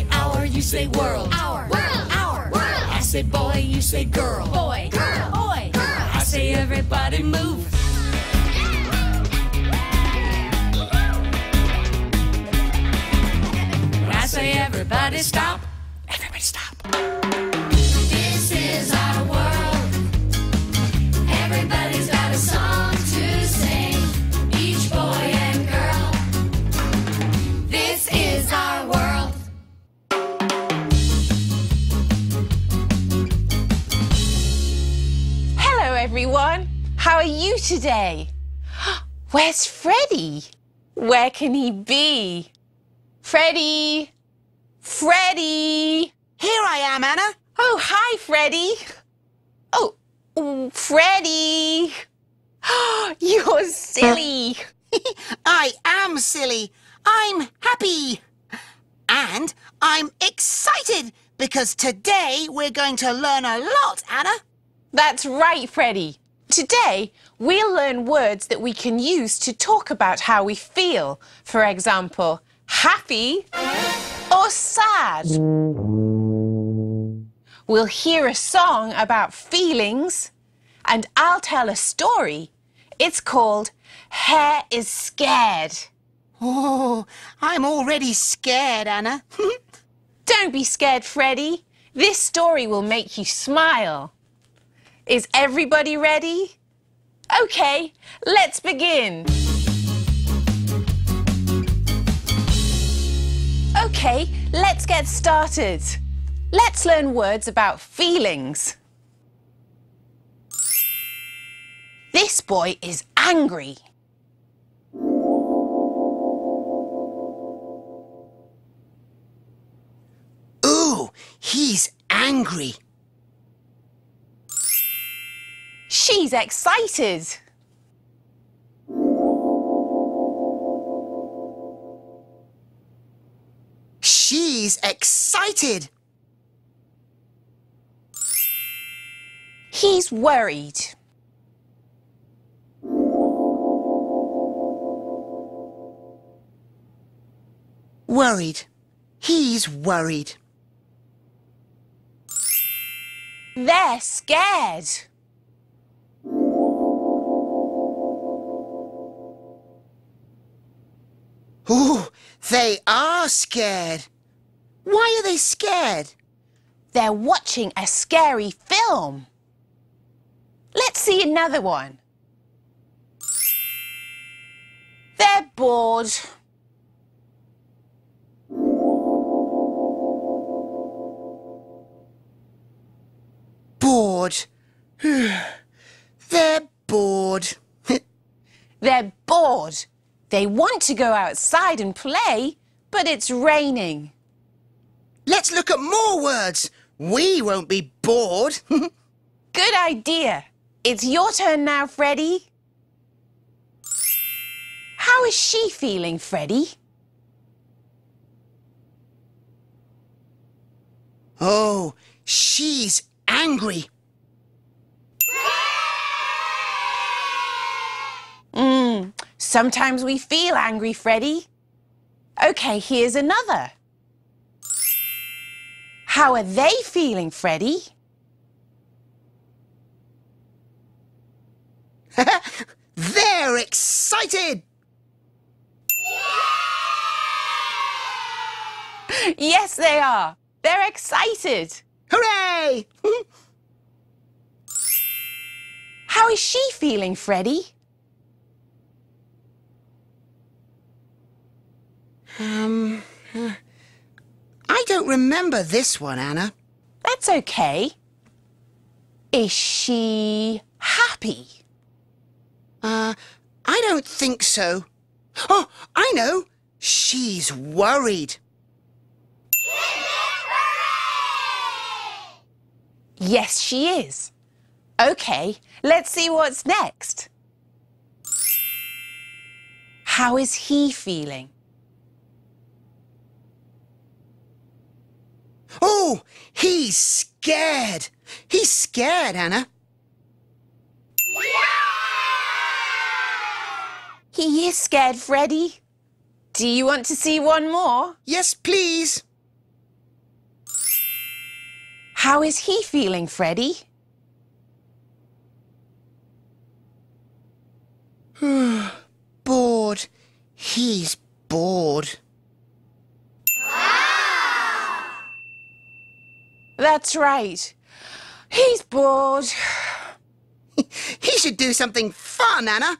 say our, you say world. Our. World. Our. World. I say boy, you say girl. Boy. Girl. Boy. Girl. I say everybody move. When I say everybody stop, How are you today? Where's Freddie? Where can he be? Freddie! Freddie! Here I am, Anna. Oh, hi, Freddie. Oh, Freddie. You're silly. I am silly. I'm happy. And I'm excited because today we're going to learn a lot, Anna. That's right, Freddie. Today, we'll learn words that we can use to talk about how we feel. For example, happy or sad. We'll hear a song about feelings, and I'll tell a story. It's called Hare is Scared. Oh, I'm already scared, Anna. Don't be scared, Freddie. This story will make you smile. Is everybody ready? Okay, let's begin. Okay, let's get started. Let's learn words about feelings. This boy is angry. Ooh, he's angry. She's excited. She's excited. He's worried. Worried. He's worried. They're scared. Ooh, they are scared. Why are they scared? They're watching a scary film. Let's see another one. They're bored. Bored. They're bored. They're bored. They want to go outside and play, but it's raining. Let's look at more words. We won't be bored. Good idea. It's your turn now, Freddy. How is she feeling, Freddy? oh, she's angry. Mm, sometimes we feel angry, Freddy. Okay, here's another. How are they feeling, Freddy? They're excited. Yes, they are. They're excited. Hooray! How is she feeling, Freddie? Um, uh, I don't remember this one, Anna. That's okay. Is she happy? Uh, I don't think so. Oh, I know. She's worried. Yes, she is. Okay, let's see what's next. How is he feeling? Oh, he's scared. He's scared, Anna. He is scared, Freddy. Do you want to see one more? Yes, please. How is he feeling, Freddy? Bored. He's bored. That's right. He's bored. He should do something fun, Anna.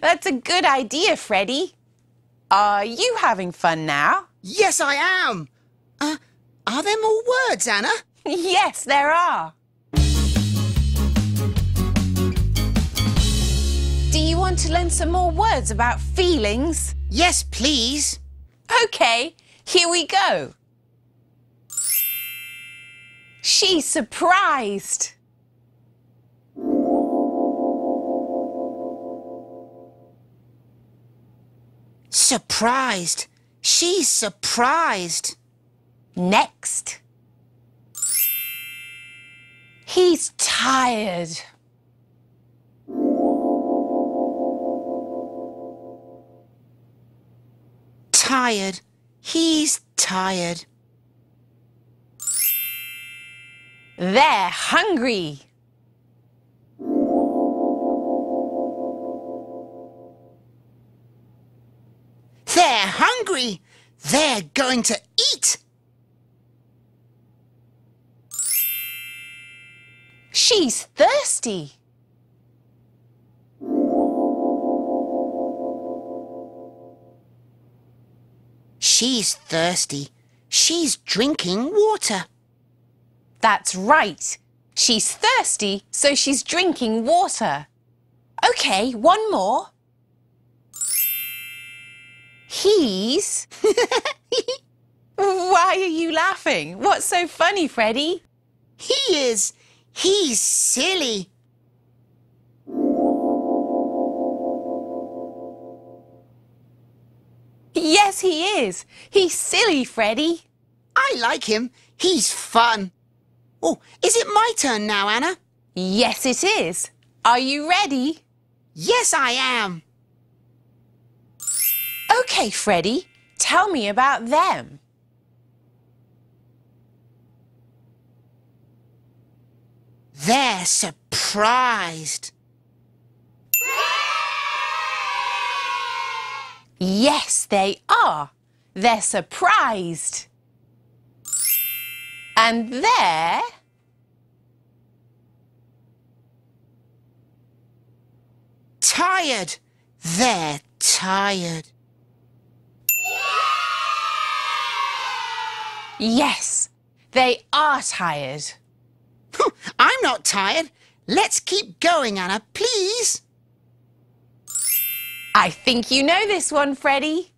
That's a good idea, Freddy. Are you having fun now? Yes, I am. Uh, are there more words, Anna? yes, there are. Do you want to learn some more words about feelings? Yes, please. Okay, here we go. She's surprised. Surprised. She's surprised. Next. He's tired. Tired. He's tired. They're hungry. They're hungry. They're going to eat. She's thirsty. She's thirsty. She's drinking water. That's right. She's thirsty, so she's drinking water. Okay, one more. He's. Why are you laughing? What's so funny, Freddy? He is. He's silly. Yes, he is. He's silly, Freddy. I like him. He's fun. Oh, is it my turn now, Anna? Yes, it is. Are you ready? Yes, I am. Okay, Freddy, tell me about them. They're surprised. Yes, they are. They're surprised. And they're. Tired. They're tired. Yes, they are tired. I'm not tired. Let's keep going, Anna, please. I think you know this one, Freddie.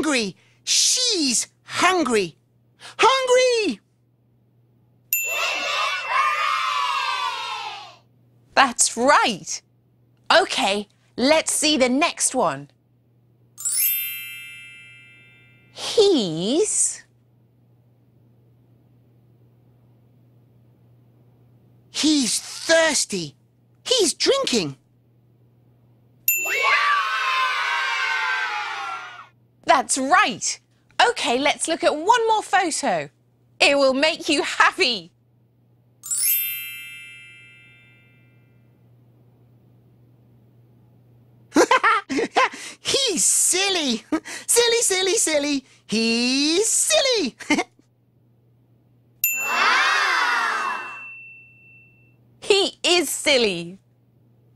Hungry. She's hungry. Hungry! That's right. Okay, let's see the next one. He's. He's thirsty. He's drinking. That's right. Okay, let's look at one more photo. It will make you happy. He's silly. Silly, silly, silly. He's silly. He is silly.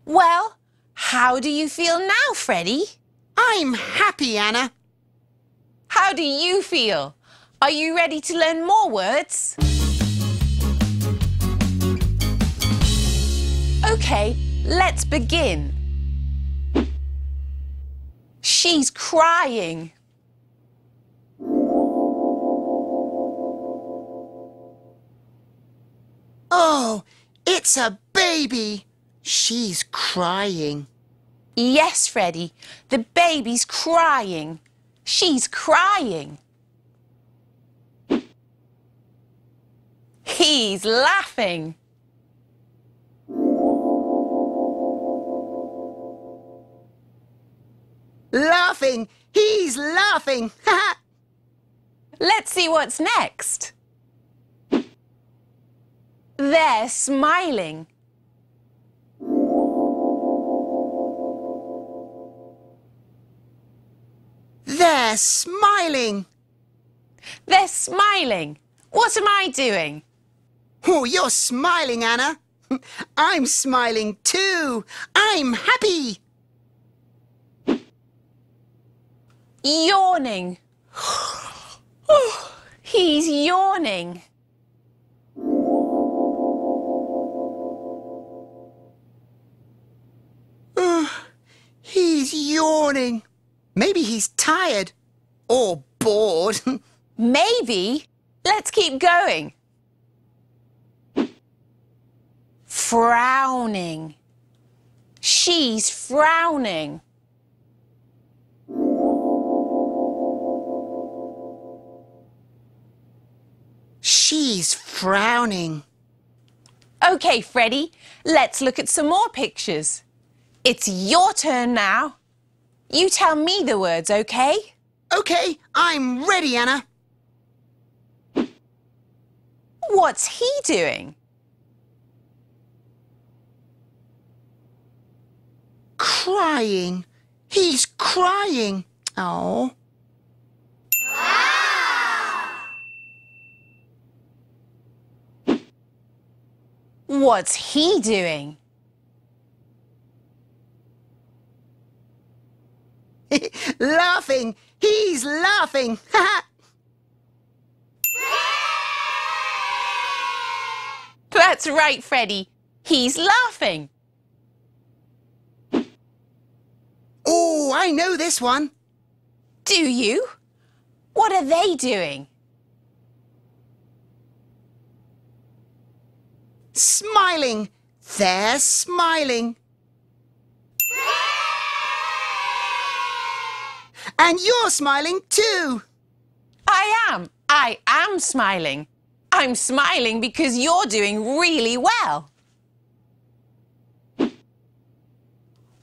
Well, how do you feel now, Freddy? I'm happy, Anna. How do you feel? Are you ready to learn more words? Okay, let's begin. She's crying. Oh, it's a baby. She's crying. Yes, Freddie, the baby's crying. She's crying. He's laughing. Laughing. He's laughing. Let's see what's next. They're smiling. They're smiling. They're smiling. What am I doing? Oh, you're smiling, Anna. I'm smiling too. I'm happy. Yawning. Oh, he's yawning. Oh, he's yawning. Maybe he's tired or bored. Maybe. Let's keep going. Frowning. She's frowning. She's frowning. Okay, Freddie, let's look at some more pictures. It's your turn now. You tell me the words, okay? Okay, I'm ready, Anna. What's he doing? Crying. He's crying. Oh. What's he doing? laughing. He's laughing. That's right, Freddie. He's laughing. oh, I know this one. Do you? What are they doing? Smiling. They're smiling. And you're smiling too. I am. I am smiling. I'm smiling because you're doing really well.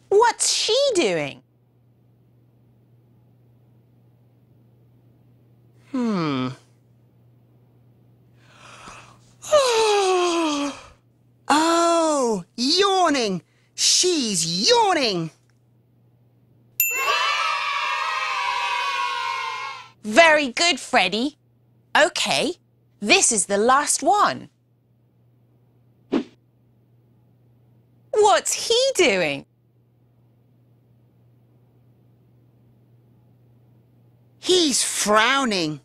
What's she doing? Hmm. oh, yawning. She's yawning. Freddie. Okay, this is the last one. What's he doing? He's frowning.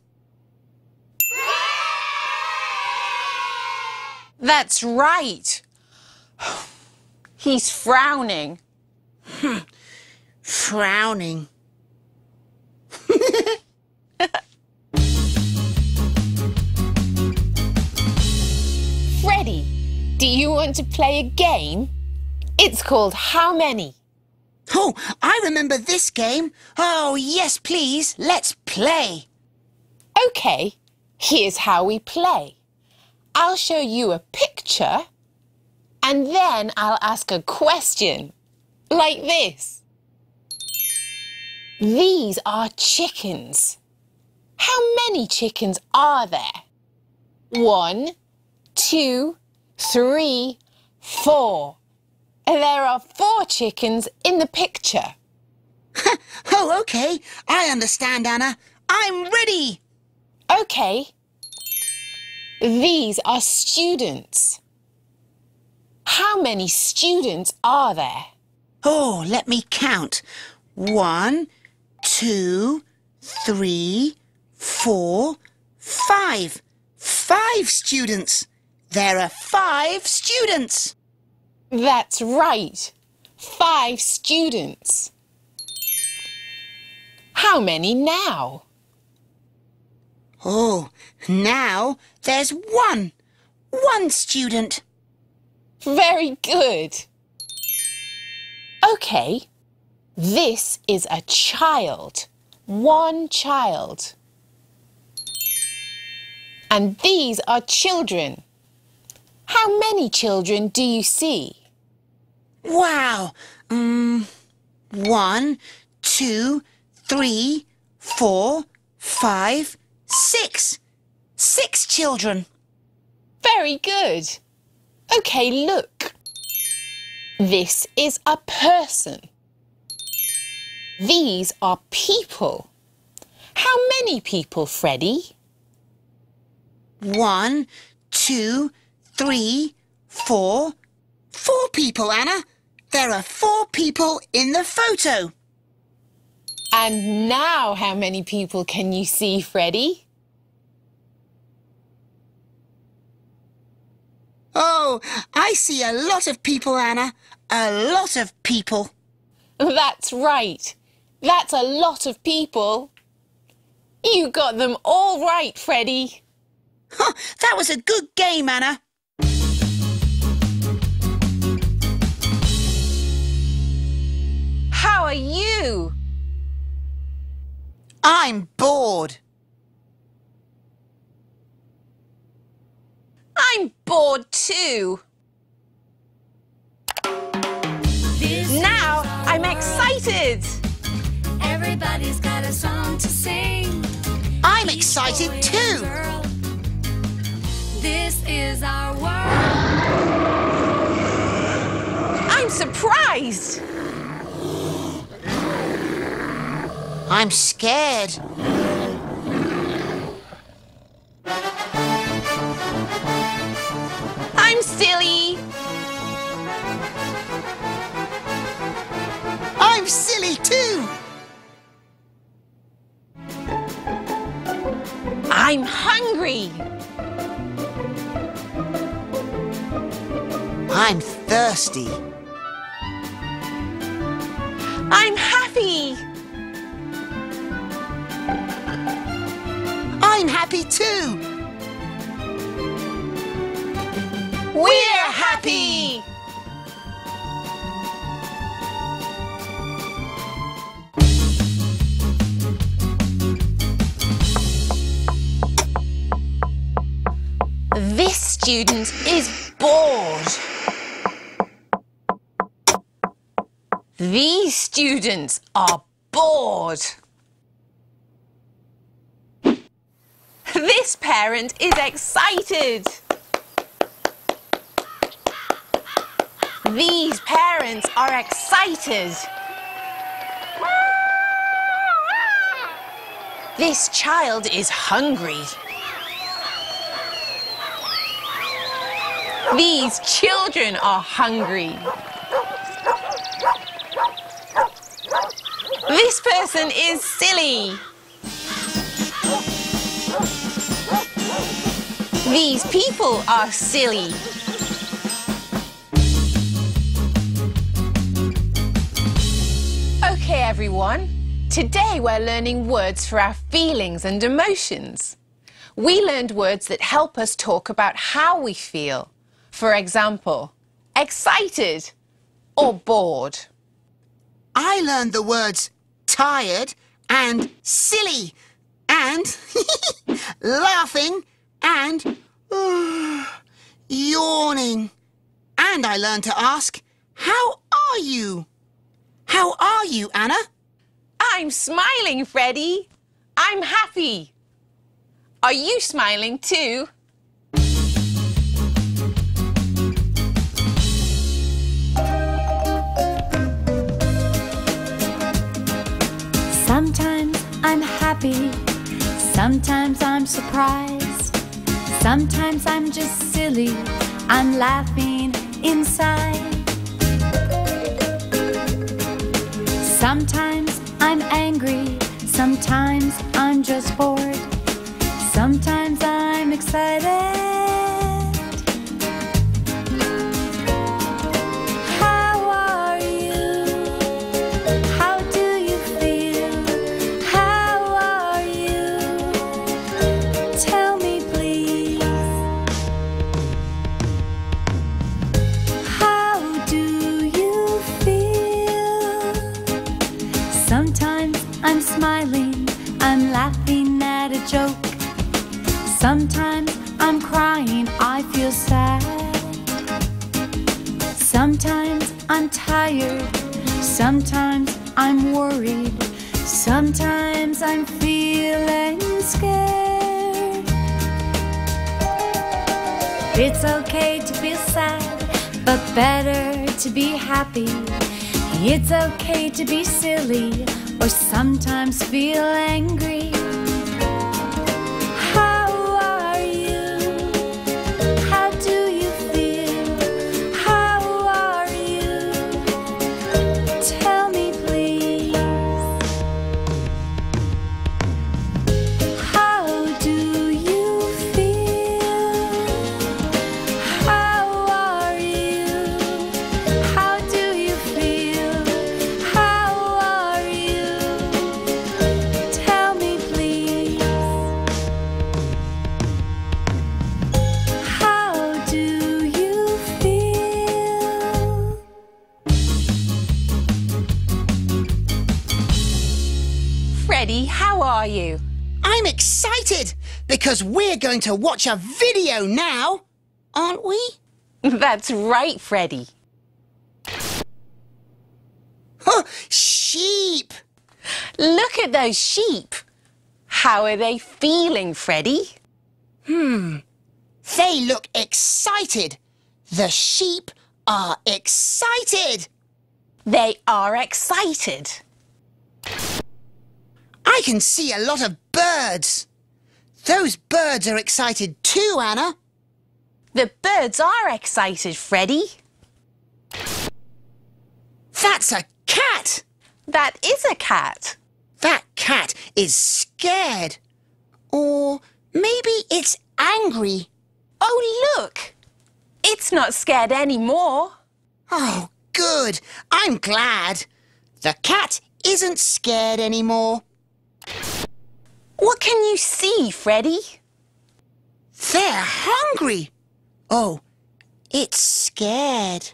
That's right. He's frowning. Frowning. Do you want to play a game? It's called How Many? Oh, I remember this game. Oh, yes, please. Let's play. Okay, here's how we play. I'll show you a picture and then I'll ask a question like this. These are chickens. How many chickens are there? One, two, three, four. There are four chickens in the picture. Oh, okay. I understand, Anna. I'm ready. Okay. These are students. How many students are there? Oh, let me count. One, two, three, four, five. Five students. There are five students. That's right. Five students. How many now? Oh, now there's one. One student. Very good. Okay. This is a child. One child. And these are children. How many children do you see? Wow. Um, one, two, three, four, five, six. six children. Very good. OK, look. This is a person. These are people. How many people, Freddie? One, two, three, four. Four people, Anna. There are four people in the photo. And now how many people can you see, Freddie? Oh, I see a lot of people, Anna. A lot of people. That's right. That's a lot of people. You got them all right, Freddie. Huh, that was a good game, Anna. I'm bored. I'm bored too. This Now I'm excited. Everybody's got a song to sing. I'm excited boy too. girl. This is our world. I'm surprised. I'm scared. I'm silly. I'm silly too. I'm hungry. I'm thirsty. I'm happy. I'm happy too. We're happy. This student is bored. These students are bored. This parent is excited. These parents are excited. This child is hungry. These children are hungry. This person is silly. These people are silly. Okay, everyone. Today we're learning words for our feelings and emotions. We learned words that help us talk about how we feel. For example, excited or bored. I learned the words tired and silly and laughing and yawning. And I learned to ask, How are you? How are you, Anna? I'm smiling, Freddy. I'm happy. Are you smiling too? Sometimes I'm happy, sometimes I'm surprised, sometimes I'm just silly, I'm laughing inside. Sometimes I'm angry, sometimes I'm just bored, sometimes I'm excited. Sometimes I'm crying, I feel sad. Sometimes I'm tired, sometimes I'm worried, sometimes I'm feeling scared. It's okay to feel sad, but better to be happy. It's okay to be silly or sometimes feel angry. Freddie, how are you? I'm excited because we're going to watch a video now, aren't we? That's right, Freddie. Huh, sheep. Look at those sheep. How are they feeling, Freddie? Hmm, they look excited. The sheep are excited. They are excited. I can see a lot of birds. Those birds are excited too, Anna. The birds are excited, Freddie. That's a cat. That is a cat. That cat is scared. Or maybe it's angry. Oh, look. It's not scared anymore. Oh, good. I'm glad. The cat isn't scared anymore. What can you see, Freddie? They're hungry. Oh, it's scared.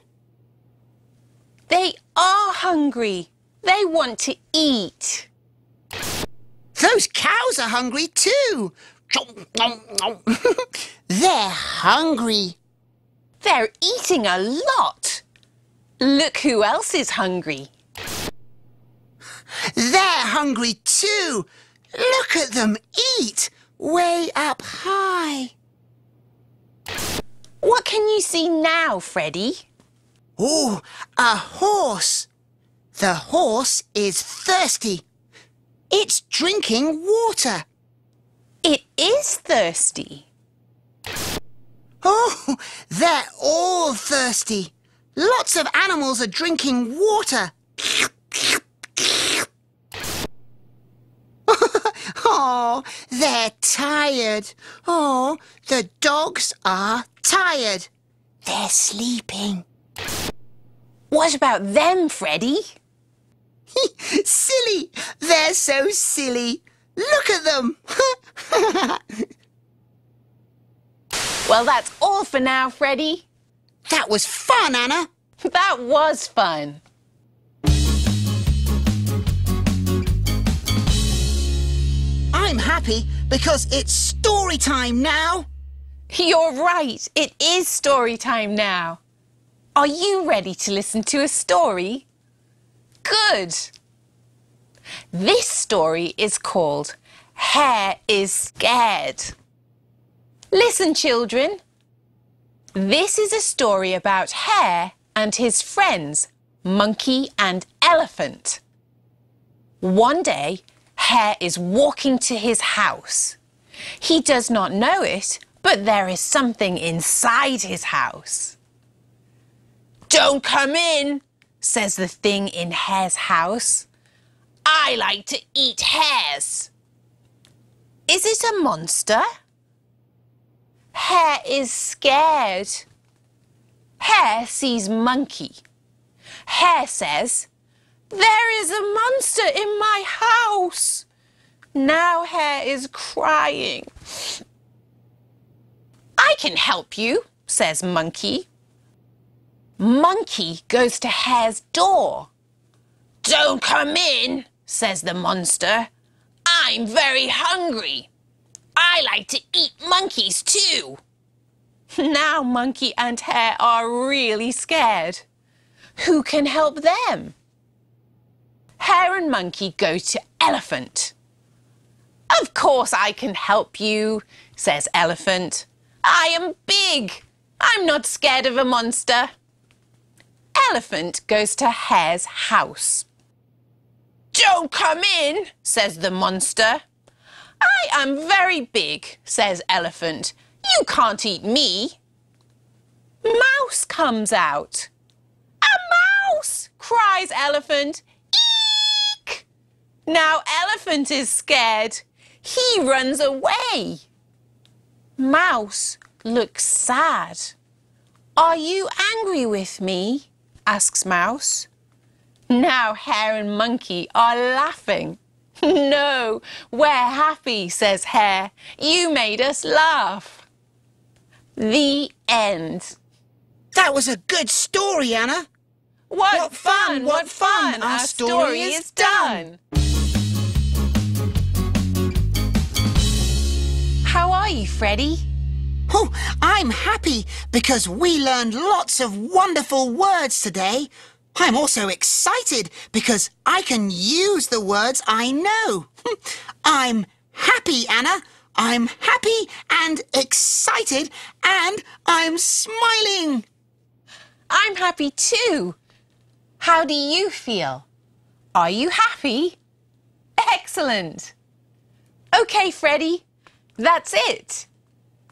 They are hungry. They want to eat. Those cows are hungry too. They're hungry. They're eating a lot. Look who else is hungry. They're hungry too. Look at them eat way up high. What can you see now, Freddie? Oh, a horse. The horse is thirsty. It's drinking water. It is thirsty. Oh, they're all thirsty. Lots of animals are drinking water. Oh, they're tired. Oh, the dogs are tired. They're sleeping. What about them, Freddy? silly. They're so silly. Look at them. Well, that's all for now, Freddy. that was fun, Anna. That was fun. I'm happy because it's story time now. You're right. It is story time now. Are you ready to listen to a story? Good. This story is called Hare is Scared. Listen, children. This is a story about Hare and his friends, Monkey and Elephant. One day, Hare is walking to his house. He does not know it, but there is something inside his house. Don't come in, says the thing in Hare's house. I like to eat hares. Is it a monster? Hare is scared. Hare sees Monkey. Hare says, There is a monster in my house. Now Hare is crying. I can help you, says Monkey. Monkey goes to Hare's door. Don't come in, says the monster. I'm very hungry. I like to eat monkeys too. Now Monkey and Hare are really scared. Who can help them? Hare and Monkey go to Elephant. Of course I can help you, says Elephant. I am big I'm not scared of a monster. Elephant goes to Hare's house. Don't come in, says the monster. I am very big, says Elephant. You can't eat me. Mouse comes out. A mouse, cries Elephant. Now Elephant is scared. He runs away. Mouse looks sad. Are you angry with me? asks Mouse. Now Hare and Monkey are laughing. no, we're happy, says Hare. You made us laugh. The end. That was a good story, Anna. What, What fun, what fun. Our story is done. Freddie? Oh, I'm happy because we learned lots of wonderful words today. I'm also excited because I can use the words I know. I'm happy, Anna. I'm happy and excited and I'm smiling. I'm happy too. How do you feel? Are you happy? Excellent. Okay, Freddie, that's it.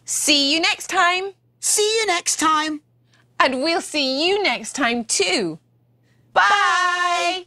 See you next time. See you next time. And we'll see you next time too. Bye.